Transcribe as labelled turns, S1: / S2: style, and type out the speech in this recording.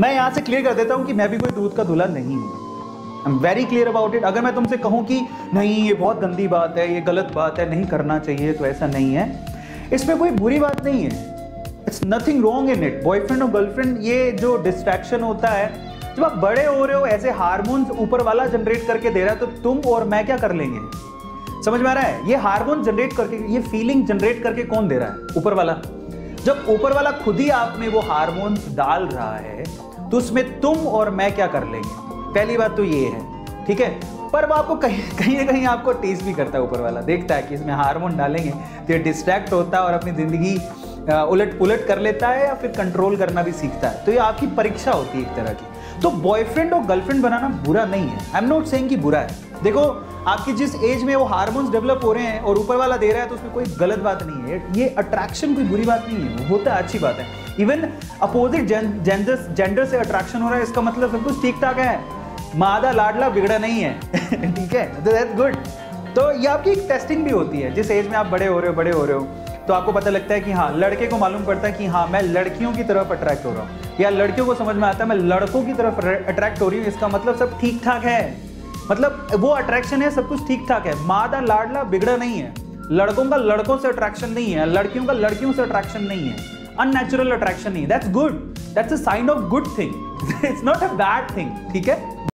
S1: मैं यहाँ से क्लियर कर देता हूँ कि मैं भी कोई दूध का दूल्हा नहीं हूँ। I am very clear about it अगर मैं तुमसे कहूँ कि नहीं, ये बहुत गंदी बात है, ये गलत बात है, नहीं करना चाहिए तो ऐसा नहीं है। इसमें कोई बुरी बात नहीं है। It's nothing wrong in it boyfriend और गर्लफ्रेंड ये जो डिस्ट्रैक्शन होता है, जब आप बड़े हो रहे हो, ऐसे हार्मोन्स ऊपर वाला जनरेट करके दे रहा है तो तुम और मैं क्या कर लेंगे? समझ में आ रहा है? ये हार्मोन जनरेट करके, ये फीलिंग जनरेट करके कौन दे रहा है? ऊपर वाला। जब ऊपर वाला खुद ही आप में वो हार्मोन्स डाल रहा है तो उसमें तुम और मैं क्या कर लेंगे? पहली बात तो ये है, ठीक है? पर वो आपको कहीं कहीं ना कहीं आपको टेस्ट भी करता है ऊपर वाला। देखता है कि इसमें हार्मोन डालेंगे तो ये डिस्ट्रैक्ट होता है और अपनी ज़िंदगी उलट पुलट कर लेता है या फिर कंट्रोल करना भी सीखता है। तो ये आपकी परीक्षा होती है एक तरह की। तो बॉयफ्रेंड और गर्लफ्रेंड बनाना बुरा नहीं है। आई एम नॉट सेइंग कि बुरा है। देखो आपकी जिस एज में वो हार्मोन्स डेवलप हो रहे हैं और ऊपर वाला दे रहा है तो उसमें कोई गलत बात नहीं है। ये अट्रैक्शन कोई बुरी बात नहीं है। होता है, अच्छी बात है। इवन अपोजिट जेंडर जेंडर से अट्रैक्शन हो रहा है, इसका मतलब सब कुछ ठीक ठाक है। मादा लाडला बिगड़ा नहीं है। ठीक है? तो दैट्स गुड तो ये आपकी एक टेस्टिंग भी होती है। जिस एज में आप बड़े हो रहे हो, बड़े हो रहे हो तो आपको पता लगता है कि हाँ लड़के को मालूम पड़ता है कि हाँ मैं लड़कियों की तरफ़ अट्रैक्ट हो रहा हूँ। या लड़कियों को समझ में आता है, मैं लड़कों की तरफ़ अट्रैक्ट हो रही हूँ, इसका मतलब सब ठीक ठाक है। मतलब वो अट्रैक्शन है, सब कुछ ठीक ठाक है। मादा लाडला बिगड़ा नहीं है। लड़कों का लड़कों से अट्रैक्शन नहीं है, लड़कियों का लड़कियों से अट्रैक्शन नहीं है। अननेचुरल अट्रैक्शन नहीं that's good that's a sign of good thing it's not a bad thing ठीक है?